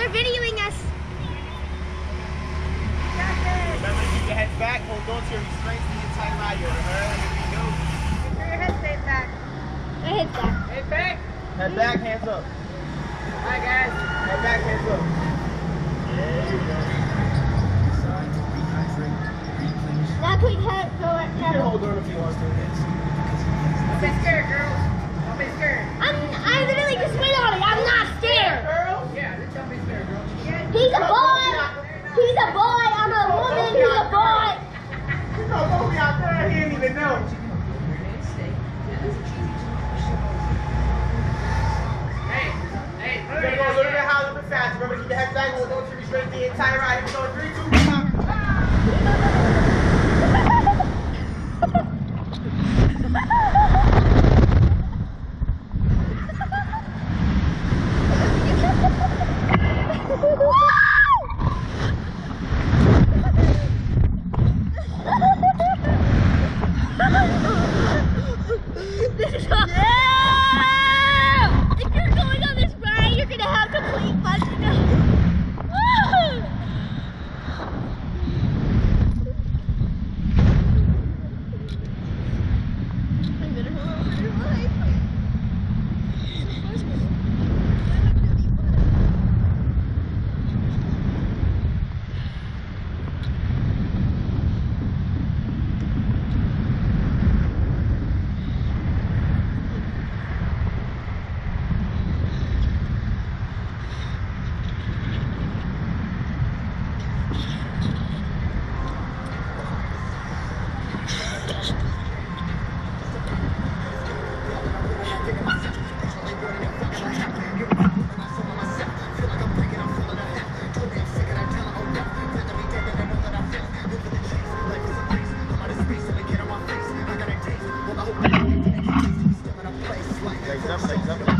videoing us. Remember to keep your heads back, hold on to your restraints the entire ride. You heard? Here we go. My head's back. Head back. Head back, hands up. Hi guys. Head back, hands up. There you go. Now put your head forward. You can hold on if you want to. Don't faster. Remember, keep your head back, hold on to your restraints the entire ride. Here we go. Three, two, one. exame, exame.